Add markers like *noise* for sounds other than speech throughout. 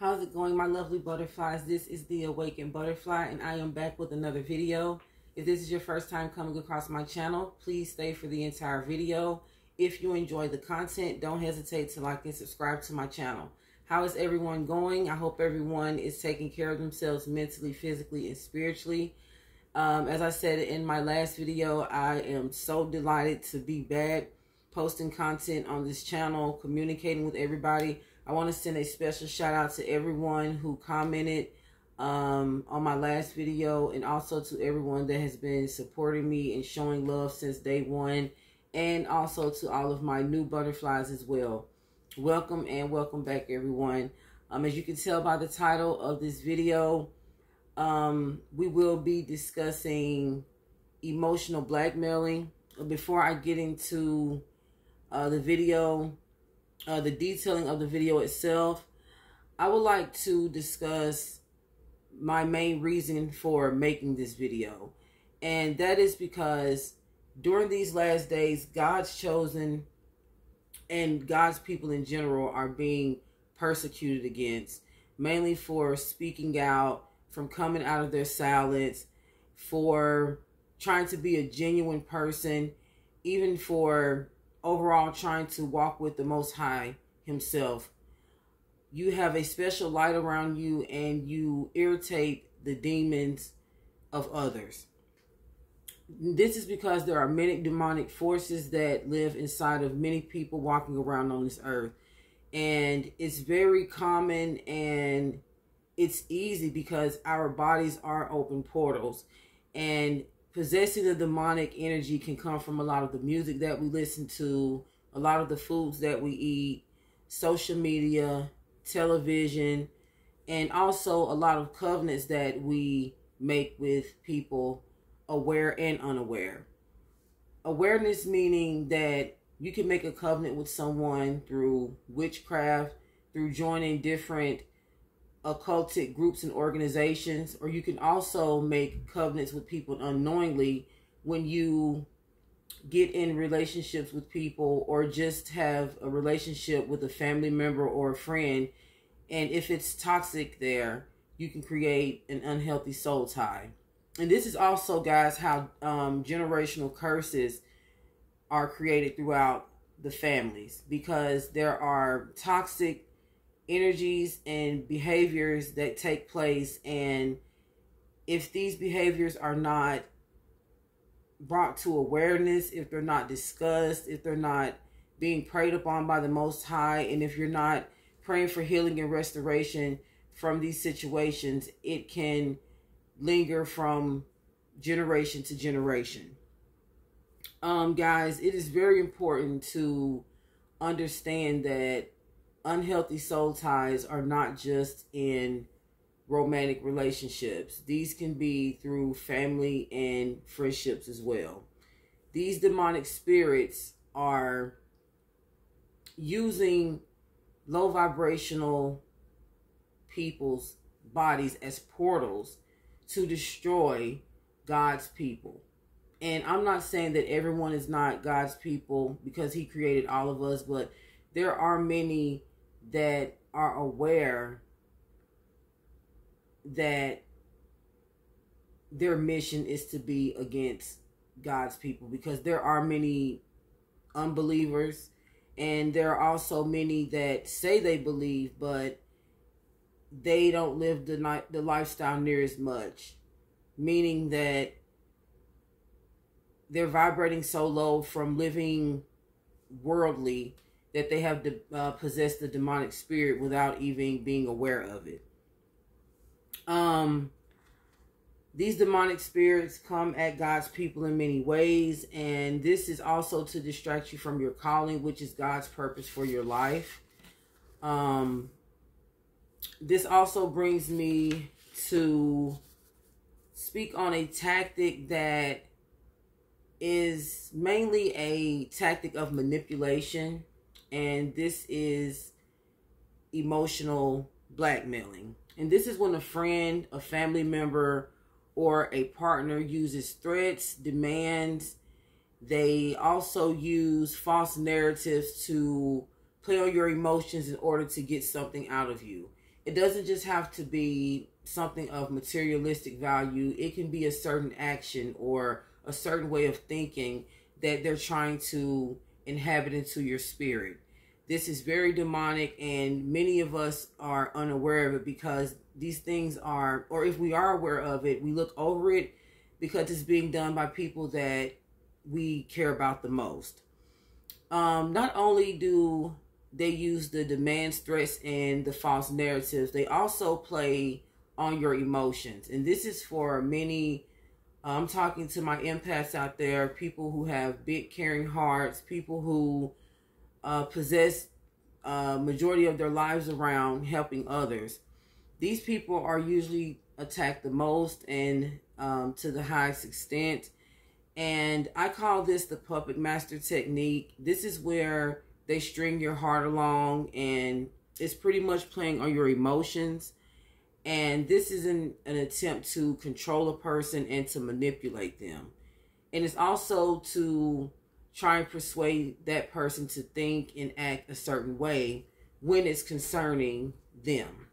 How's it going, my lovely butterflies? This is the Awakened Butterfly, and I am back with another video. If this is your first time coming across my channel, please stay for the entire video. If you enjoy the content, don't hesitate to like and subscribe to my channel. How is everyone going? I hope everyone is taking care of themselves mentally, physically, and spiritually. Um, as I said in my last video, I am so delighted to be back posting content on this channel, communicating with everybody. I want to send a special shout out to everyone who commented um, on my last video and also to everyone that has been supporting me and showing love since day one and also to all of my new butterflies as well. Welcome and welcome back everyone. Um, as you can tell by the title of this video, um, we will be discussing emotional blackmailing. Before I get into uh, the video, uh, the detailing of the video itself, I would like to discuss my main reason for making this video. And that is because during these last days, God's chosen and God's people in general are being persecuted against, mainly for speaking out, from coming out of their silence, for trying to be a genuine person, even for overall trying to walk with the Most High Himself. You have a special light around you and you irritate the demons of others. This is because there are many demonic forces that live inside of many people walking around on this earth. And it's very common and it's easy because our bodies are open portals. And possessing the demonic energy can come from a lot of the music that we listen to, a lot of the foods that we eat, social media, television, and also a lot of covenants that we make with people aware and unaware. Awareness meaning that you can make a covenant with someone through witchcraft, through joining different occultic groups and organizations, or you can also make covenants with people unknowingly when you get in relationships with people or just have a relationship with a family member or a friend. And if it's toxic there, you can create an unhealthy soul tie. And this is also, guys, how um, generational curses are created throughout the families because there are toxic energies and behaviors that take place. And if these behaviors are not brought to awareness if they're not discussed if they're not being prayed upon by the most high and if you're not praying for healing and restoration from these situations it can linger from generation to generation. Um guys it is very important to understand that unhealthy soul ties are not just in romantic relationships. These can be through family and friendships as well. These demonic spirits are using low vibrational people's bodies as portals to destroy God's people. And I'm not saying that everyone is not God's people because he created all of us, but there are many that are aware that their mission is to be against God's people because there are many unbelievers and there are also many that say they believe but they don't live the the lifestyle near as much meaning that they're vibrating so low from living worldly that they have uh, possessed the demonic spirit without even being aware of it. Um, these demonic spirits come at God's people in many ways, and this is also to distract you from your calling, which is God's purpose for your life. Um, this also brings me to speak on a tactic that is mainly a tactic of manipulation and this is emotional blackmailing. And this is when a friend, a family member, or a partner uses threats, demands. They also use false narratives to play on your emotions in order to get something out of you. it doesn't just have to be something of materialistic value. It can be a certain action or a certain way of thinking that they're trying to inhabit into your spirit. This is very demonic, and many of us are unaware of it because these things are, or if we are aware of it, we look over it because it's being done by people that we care about the most. Um, not only do they use the demands, threats, and the false narratives, they also play on your emotions. And this is for many. I'm talking to my empaths out there, people who have big caring hearts, people who uh, possess uh, majority of their lives around helping others. These people are usually attacked the most and um, to the highest extent. And I call this the puppet master technique. This is where they string your heart along and it's pretty much playing on your emotions. And this is an, an attempt to control a person and to manipulate them. And it's also to try and persuade that person to think and act a certain way when it's concerning them.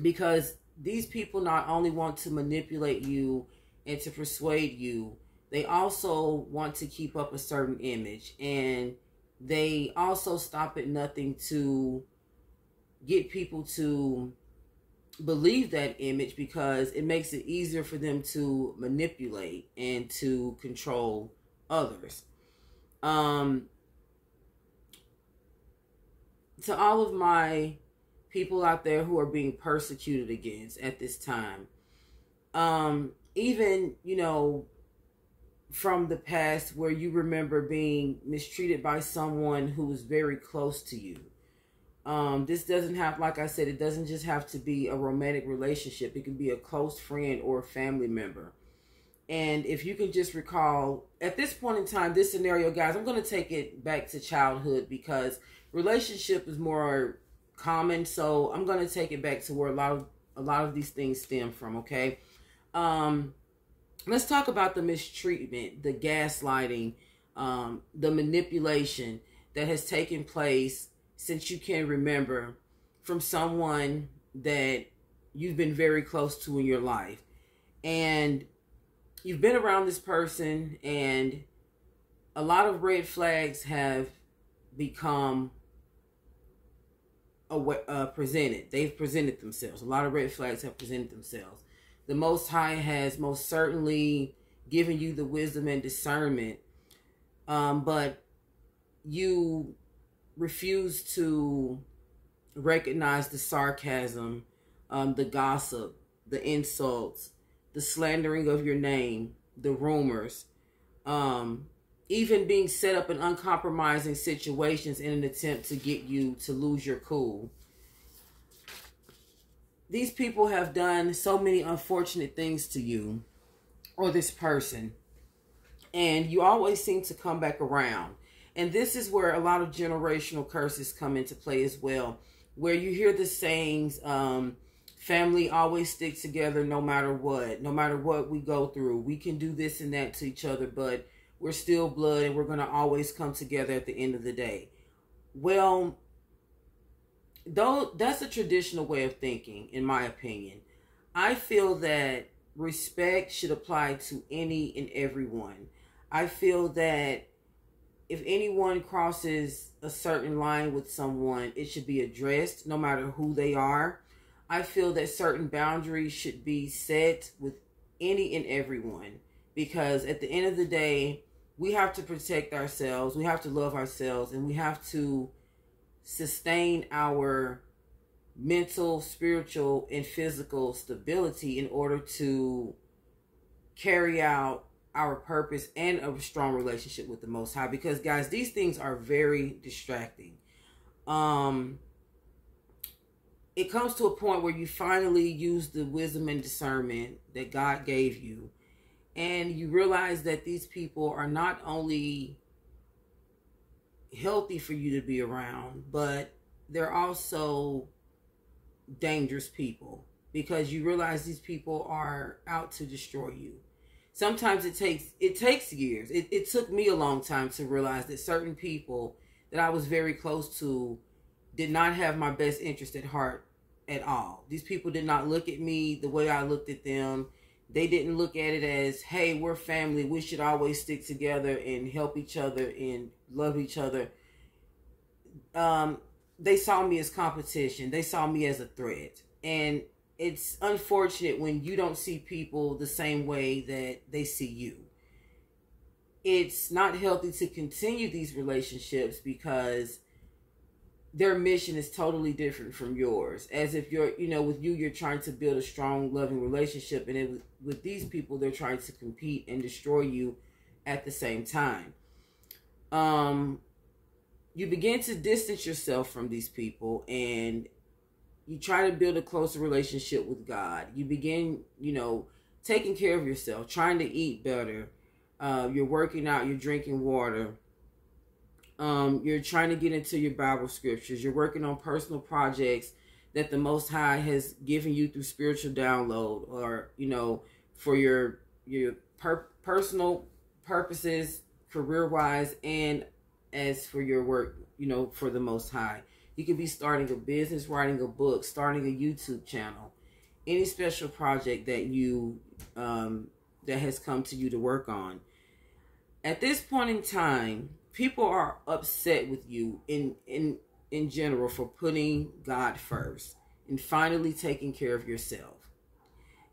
Because these people not only want to manipulate you and to persuade you, they also want to keep up a certain image and they also stop at nothing to get people to believe that image because it makes it easier for them to manipulate and to control others. Um, to all of my people out there who are being persecuted against at this time, um, even, you know, from the past where you remember being mistreated by someone who was very close to you. Um, this doesn't have, like I said, it doesn't just have to be a romantic relationship. It can be a close friend or a family member. And if you can just recall, at this point in time, this scenario, guys, I'm going to take it back to childhood because relationship is more common. So I'm going to take it back to where a lot of a lot of these things stem from. Okay. Um, let's talk about the mistreatment, the gaslighting, um, the manipulation that has taken place since you can remember from someone that you've been very close to in your life. And you've been around this person, and a lot of red flags have become uh, presented. They've presented themselves. A lot of red flags have presented themselves the Most High has most certainly given you the wisdom and discernment, um, but you refuse to recognize the sarcasm, um, the gossip, the insults, the slandering of your name, the rumors, um, even being set up in uncompromising situations in an attempt to get you to lose your cool. These people have done so many unfortunate things to you or this person and you always seem to come back around and this is where a lot of generational curses come into play as well where you hear the sayings um, family always stick together no matter what. No matter what we go through we can do this and that to each other but we're still blood and we're going to always come together at the end of the day. Well though that's a traditional way of thinking in my opinion. I feel that respect should apply to any and everyone. I feel that if anyone crosses a certain line with someone it should be addressed no matter who they are. I feel that certain boundaries should be set with any and everyone because at the end of the day we have to protect ourselves we have to love ourselves and we have to sustain our mental, spiritual, and physical stability in order to carry out our purpose and a strong relationship with the most high. Because guys these things are very distracting. Um it comes to a point where you finally use the wisdom and discernment that God gave you. And you realize that these people are not only healthy for you to be around, but they're also dangerous people. Because you realize these people are out to destroy you. Sometimes it takes it takes years. It, it took me a long time to realize that certain people that I was very close to did not have my best interest at heart at all. These people did not look at me the way I looked at them. They didn't look at it as, hey, we're family. We should always stick together and help each other and love each other. Um, they saw me as competition. They saw me as a threat. And it's unfortunate when you don't see people the same way that they see you. It's not healthy to continue these relationships because their mission is totally different from yours. As if you're, you know, with you, you're trying to build a strong, loving relationship, and it, with these people, they're trying to compete and destroy you at the same time. Um, you begin to distance yourself from these people, and you try to build a closer relationship with God. You begin, you know, taking care of yourself, trying to eat better. Uh, you're working out, you're drinking water. Um, you're trying to get into your Bible scriptures. You're working on personal projects that the Most High has given you through spiritual download, or you know, for your your per- personal purposes, career wise, and as for your work, you know, for the Most High. You could be starting a business, writing a book, starting a YouTube channel, any special project that you um, that has come to you to work on. At this point in time, people are upset with you in in in general for putting God first and finally taking care of yourself.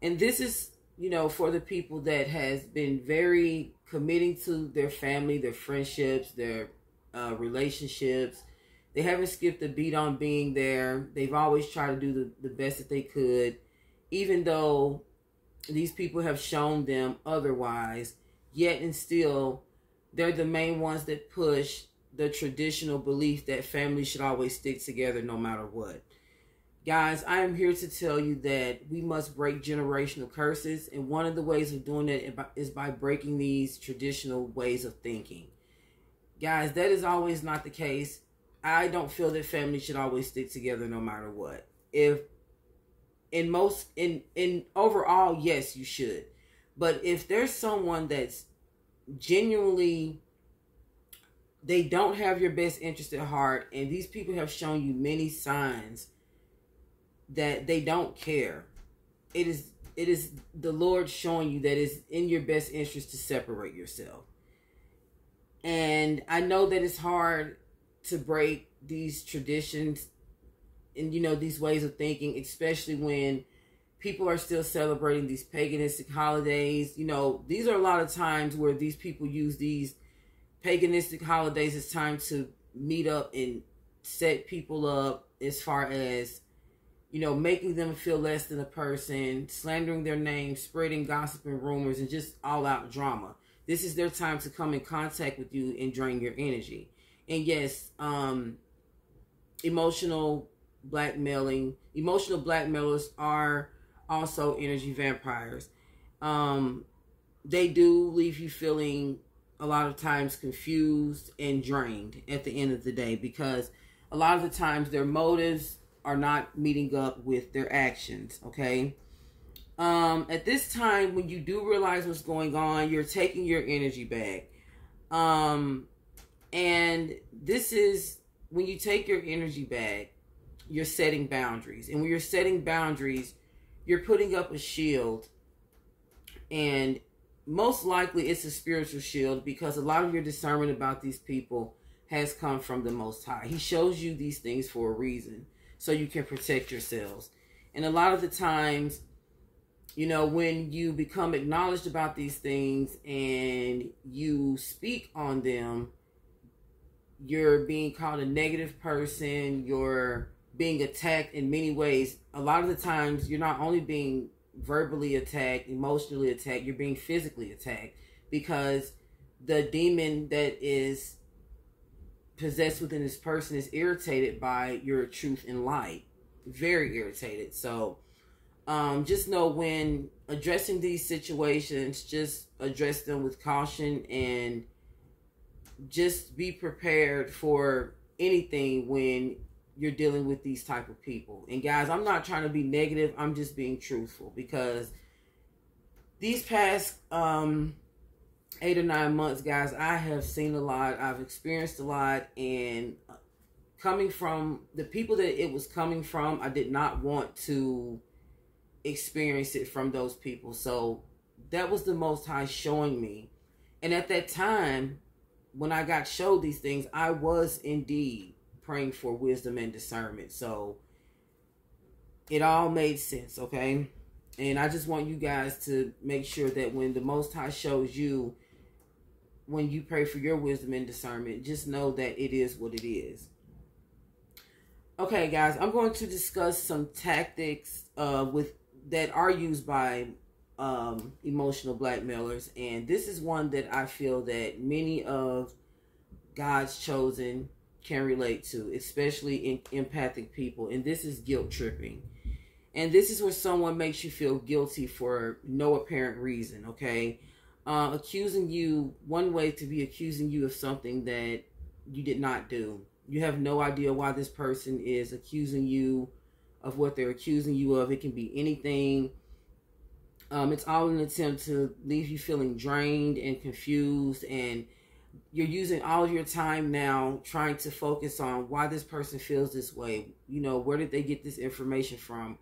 And this is, you know, for the people that has been very committing to their family, their friendships, their uh, relationships, they haven't skipped a beat on being there. They've always tried to do the, the best that they could, even though these people have shown them otherwise. Yet and still, they're the main ones that push the traditional belief that families should always stick together no matter what. Guys, I am here to tell you that we must break generational curses, and one of the ways of doing that is by breaking these traditional ways of thinking. Guys, that is always not the case I don't feel that families should always stick together no matter what. If in most in in overall, yes, you should. But if there's someone that's genuinely they don't have your best interest at heart and these people have shown you many signs that they don't care. It is it is the Lord showing you that it's in your best interest to separate yourself. And I know that it's hard to break these traditions and you know these ways of thinking, especially when people are still celebrating these paganistic holidays. You know, these are a lot of times where these people use these paganistic holidays as time to meet up and set people up as far as you know making them feel less than a person slandering their name spreading gossip and rumors and just all out drama this is their time to come in contact with you and drain your energy and yes, um, emotional blackmailing, emotional blackmailers are also energy vampires. Um, they do leave you feeling a lot of times confused and drained at the end of the day because a lot of the times their motives are not meeting up with their actions, okay? Um, at this time, when you do realize what's going on, you're taking your energy back. Um, and this is when you take your energy back, you're setting boundaries. And when you're setting boundaries, you're putting up a shield. And most likely it's a spiritual shield because a lot of your discernment about these people has come from the Most High. He shows you these things for a reason so you can protect yourselves. And a lot of the times, you know, when you become acknowledged about these things and you speak on them, you're being called a negative person, you're being attacked in many ways. A lot of the times, you're not only being verbally attacked, emotionally attacked, you're being physically attacked because the demon that is possessed within this person is irritated by your truth and light. Very irritated. So, um, just know when addressing these situations, just address them with caution and just be prepared for anything when you're dealing with these type of people. And guys, I'm not trying to be negative. I'm just being truthful because these past um 8 or 9 months, guys, I have seen a lot. I've experienced a lot and coming from the people that it was coming from, I did not want to experience it from those people. So that was the most high showing me. And at that time, when I got showed these things, I was indeed praying for wisdom and discernment. So it all made sense, okay? And I just want you guys to make sure that when the Most High shows you, when you pray for your wisdom and discernment, just know that it is what it is. Okay, guys, I'm going to discuss some tactics uh, with that are used by um, emotional blackmailers, and this is one that I feel that many of God's chosen can relate to, especially in empathic people, and this is guilt tripping. And this is where someone makes you feel guilty for no apparent reason, okay? Uh, accusing you, one way to be accusing you of something that you did not do you have no idea why this person is accusing you of what they're accusing you of. It can be anything. Um, it's all an attempt to leave you feeling drained and confused, and you're using all of your time now trying to focus on why this person feels this way. You know, where did they get this information from?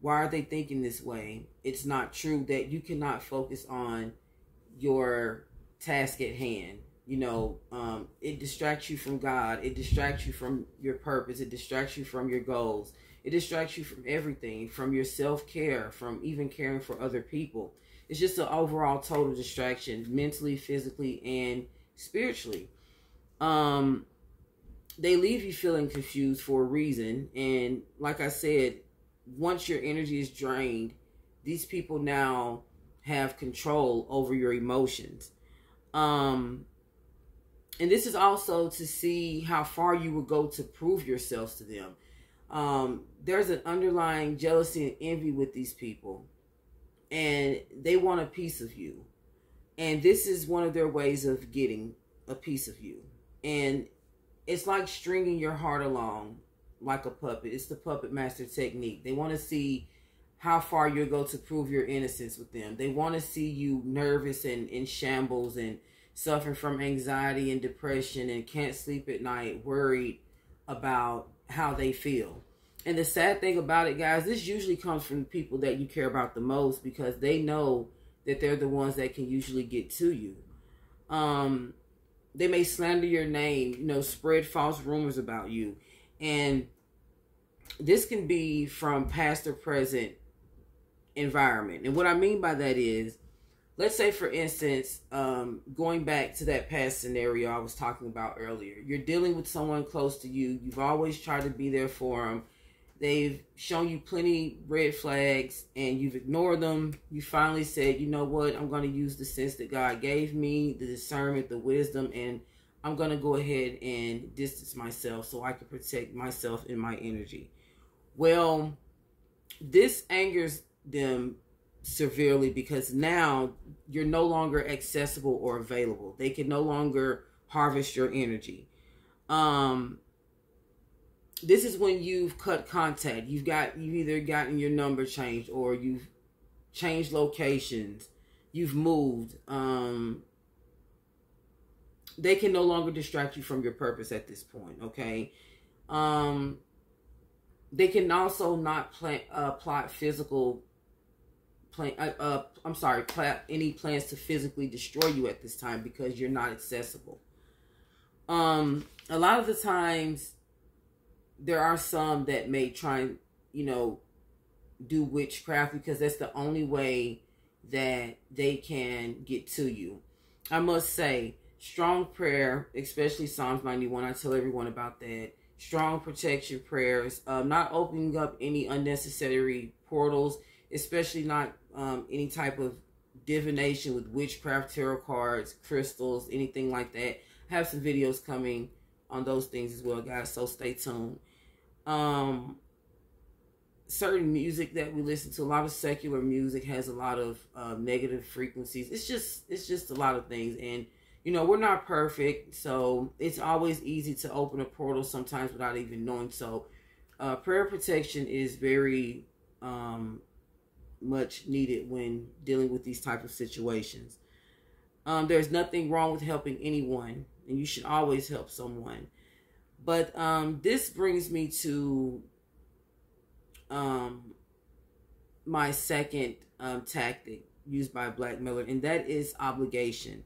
Why are they thinking this way? It's not true that you cannot focus on your task at hand you know um, it distracts you from god it distracts you from your purpose it distracts you from your goals it distracts you from everything from your self-care from even caring for other people. It's just an overall total distraction mentally physically and spiritually. Um they leave you feeling confused for a reason and like i said once your energy is drained these people now have control over your emotions. Um and this is also to see how far you will go to prove yourselves to them. Um, there's an underlying jealousy and envy with these people, and they want a piece of you. And this is one of their ways of getting a piece of you. And it's like stringing your heart along like a puppet. It's the puppet master technique. They want to see how far you'll go to prove your innocence with them. They want to see you nervous and in shambles and suffering from anxiety and depression and can't sleep at night, worried about how they feel. And the sad thing about it, guys, this usually comes from people that you care about the most because they know that they're the ones that can usually get to you. Um, they may slander your name, you know, spread false rumors about you. And this can be from past or present environment. And what I mean by that is let's say for instance um, going back to that past scenario i was talking about earlier. You're dealing with someone close to you. You've always tried to be there for them they've shown you plenty red flags and you've ignored them you finally said you know what? I'm going to use the sense that god gave me the discernment the wisdom and i'm going to go ahead and distance myself so i can protect myself and my energy. Well this angers them severely because now you're no longer accessible or available. They can no longer harvest your energy. Um, this is when you've cut contact. You've got you've either gotten your number changed or you've changed locations. You've moved. Um, they can no longer distract you from your purpose at this point. Okay. Um, they can also not plan, uh, plot physical plan. Uh, uh, I'm sorry, any plans to physically destroy you at this time because you're not accessible. Um, a lot of the times, there are some that may try and you know do witchcraft because that's the only way that they can get to you. I must say, strong prayer, especially Psalms 91. I tell everyone about that. Strong protection prayers, um, not opening up any unnecessary portals, especially not um, any type of divination with witchcraft, tarot cards, crystals, anything like that. I have some videos coming on those things as well, guys. So stay tuned. Um, certain music that we listen to, a lot of secular music has a lot of uh, negative frequencies. It's just, it's just a lot of things, and you know we're not perfect, so it's always easy to open a portal sometimes without even knowing. So, uh, prayer protection is very um, much needed when dealing with these type of situations. Um, there's nothing wrong with helping anyone, and you should always help someone. But um, this brings me to um, my second um, tactic used by blackmailer, and that is obligation.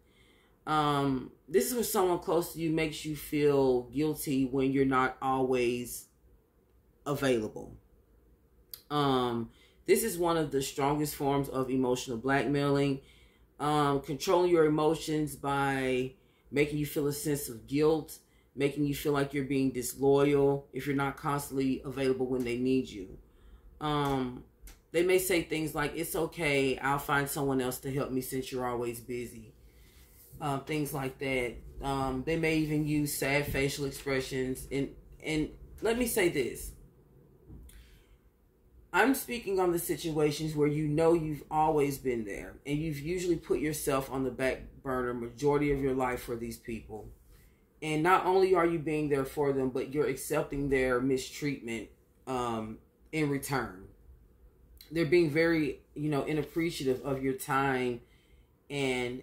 Um, this is when someone close to you makes you feel guilty when you're not always available. Um, this is one of the strongest forms of emotional blackmailing. Um, controlling your emotions by making you feel a sense of guilt, making you feel like you're being disloyal if you're not constantly available when they need you. Um, they may say things like, It's okay, I'll find someone else to help me since you're always busy. Uh, things like that. Um, they may even use sad facial expressions. And, and let me say this I'm speaking on the situations where you know you've always been there and you've usually put yourself on the back burner majority of your life for these people. And not only are you being there for them, but you're accepting their mistreatment um, in return. They're being very, you know, inappreciative of your time and,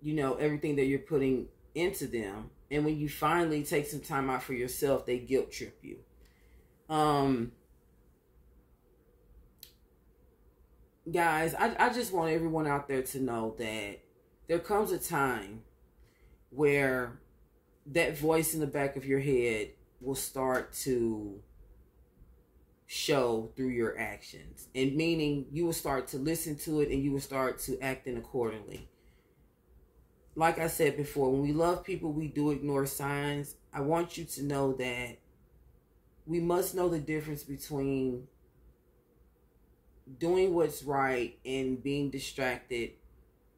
you know, everything that you're putting into them. And when you finally take some time out for yourself, they guilt trip you. Um, guys, I, I just want everyone out there to know that there comes a time where that voice in the back of your head will start to show through your actions. And meaning you will start to listen to it and you will start to act in accordingly. Like I said before, when we love people, we do ignore signs. I want you to know that we must know the difference between doing what's right and being distracted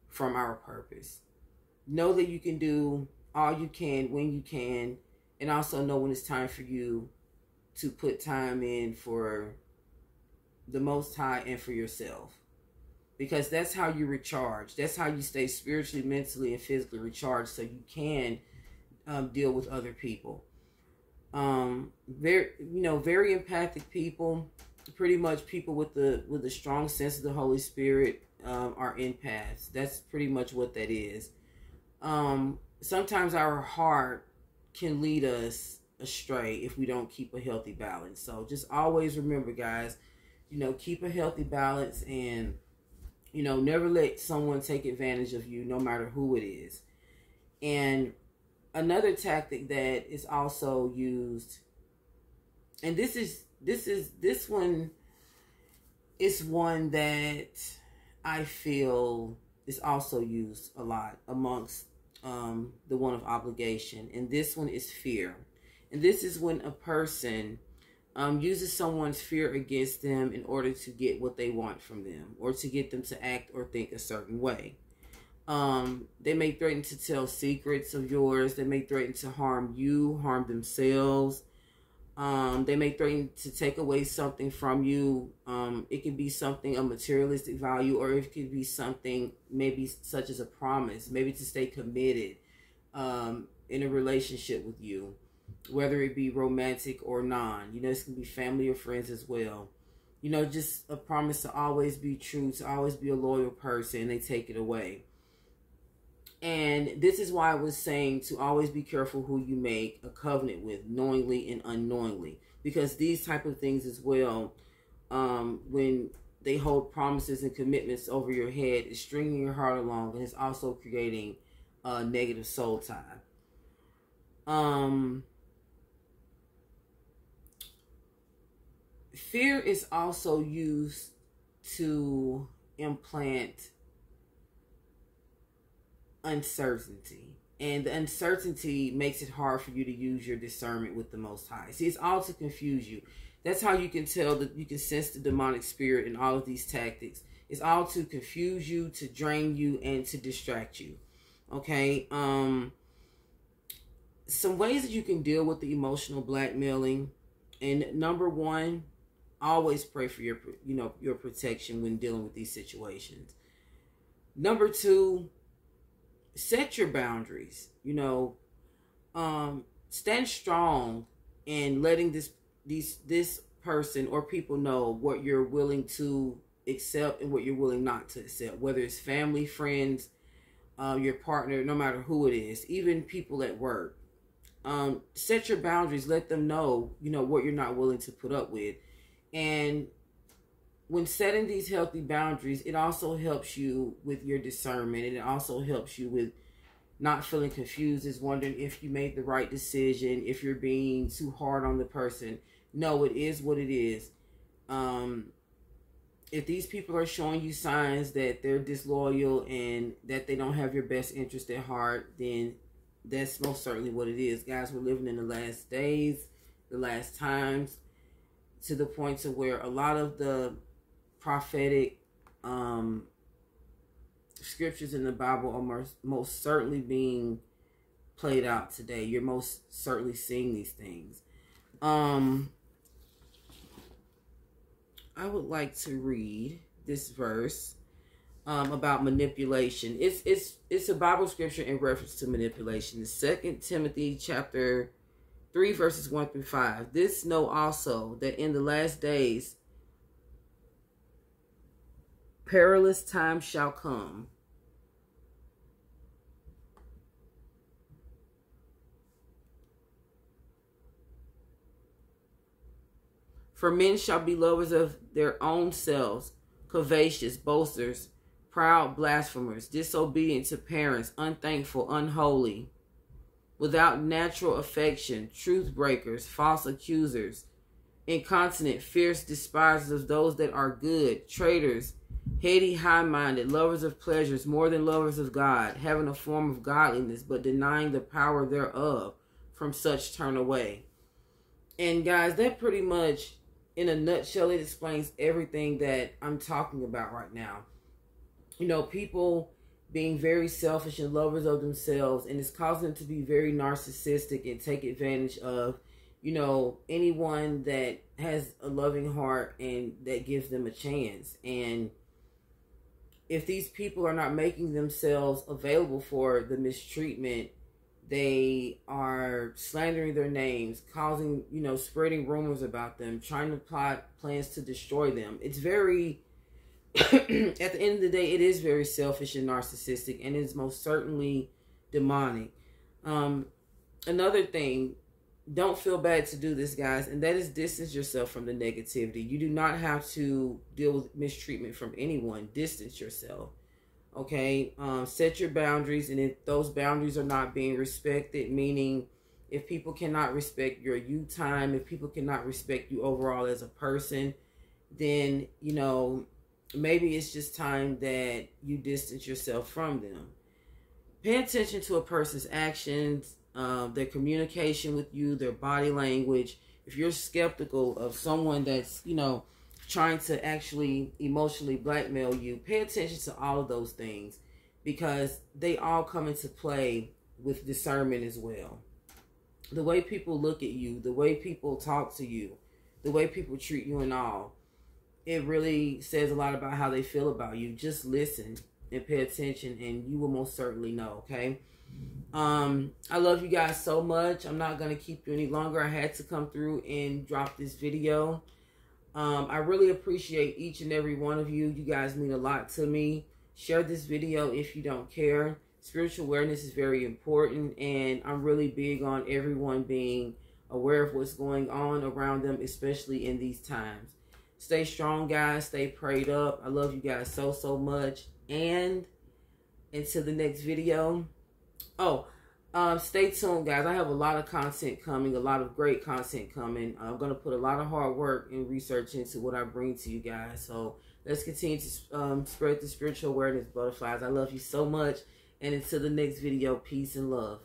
from our purpose. Know that you can do all you can when you can, and also know when it's time for you to put time in for the Most High and for yourself. Because that's how you recharge. That's how you stay spiritually, mentally, and physically recharged so you can um, deal with other people. Um, very, you know, very empathic people pretty much people with the with a strong sense of the Holy Spirit um, are empaths. That's pretty much what that is. Um, sometimes our heart can lead us astray if we don't keep a healthy balance. So just always remember, guys, you know, keep a healthy balance and you know, never let someone take advantage of you, no matter who it is. And another tactic that is also used, and this is this is this one is one that I feel is also used a lot amongst um, the one of obligation, and this one is fear. And this is when a person um, uses someone's fear against them in order to get what they want from them or to get them to act or think a certain way. Um, they may threaten to tell secrets of yours. They may threaten to harm you, harm themselves. Um, they may threaten to take away something from you. Um, it could be something of materialistic value, or it could be something maybe such as a promise, maybe to stay committed um, in a relationship with you, whether it be romantic or non. You know, this can be family or friends as well. You know, just a promise to always be true, to always be a loyal person, and they take it away. And this is why I was saying to always be careful who you make a covenant with, knowingly and unknowingly, because these type of things as well, um, when they hold promises and commitments over your head, is stringing your heart along, and it's also creating a negative soul tie. Um, fear is also used to implant uncertainty. And the uncertainty makes it hard for you to use your discernment with the Most High. See, it's all to confuse you. That's how you can tell that you can sense the demonic spirit in all of these tactics. It's all to confuse you, to drain you, and to distract you. Okay. Um. Some ways that you can deal with the emotional blackmailing, and number one, always pray for your you know your protection when dealing with these situations. Number two, set your boundaries. You know, um, stand strong in letting this these this person or people know what you're willing to accept and what you're willing not to accept. Whether it's family, friends, uh, your partner, no matter who it is, even people at work. um, set your boundaries. Let them know, you know, what you're not willing to put up with. And when setting these healthy boundaries, it also helps you with your discernment. And it also helps you with not feeling confused, is wondering if you made the right decision, if you're being too hard on the person. No, it is what it is. Um, if these people are showing you signs that they're disloyal and that they don't have your best interest at heart, then that's most certainly what it is. Guys, we're living in the last days, the last times, to the point to where a lot of the prophetic um, scriptures in the Bible are most, most certainly being played out today. You're most certainly seeing these things. Um, I would like to read this verse um, about manipulation. It's it's it's a Bible scripture in reference to manipulation. Second Timothy chapter three verses one through five. This know also that in the last days perilous times shall come. For men shall be lovers of their own selves, covetous, boasters, proud, blasphemers, disobedient to parents, unthankful, unholy, without natural affection, truth breakers, false accusers, incontinent, fierce despisers of those that are good, traitors, heady, high minded, lovers of pleasures more than lovers of God, having a form of godliness, but denying the power thereof. From such turn away. And guys, that pretty much in a nutshell, it explains everything that I'm talking about right now. You know, people being very selfish and lovers of themselves, and it's causing them to be very narcissistic and take advantage of, you know, anyone that has a loving heart and that gives them a chance. And if these people are not making themselves available for the mistreatment they are slandering their names, causing, you know, spreading rumors about them, trying to plot plans to destroy them. It's very, *clears throat* at the end of the day, it is very selfish and narcissistic, and is most certainly demonic. Um, another thing, don't feel bad to do this, guys, and that is distance yourself from the negativity. You do not have to deal with mistreatment from anyone. Distance yourself okay? Um, set your boundaries. And if those boundaries are not being respected meaning if people cannot respect your you time if people cannot respect you overall as a person then you know maybe it's just time that you distance yourself from them. Pay attention to a person's actions uh, their communication with you their body language if you're skeptical of someone that's you know trying to actually emotionally blackmail you, pay attention to all of those things because they all come into play with discernment as well. The way people look at you, the way people talk to you, the way people treat you and all, it really says a lot about how they feel about you. Just listen and pay attention and you will most certainly know, okay? Um, I love you guys so much. I'm not going to keep you any longer. I had to come through and drop this video. Um, I really appreciate each and every one of you. You guys mean a lot to me. Share this video if you don't care. Spiritual awareness is very important, and I'm really big on everyone being aware of what's going on around them, especially in these times. Stay strong, guys. Stay prayed up. I love you guys so, so much. And until the next video. Oh, um, stay tuned, guys. I have a lot of content coming, a lot of great content coming. I'm going to put a lot of hard work and research into what I bring to you guys. So let's continue to um, spread the spiritual awareness, butterflies. I love you so much. And until the next video, peace and love.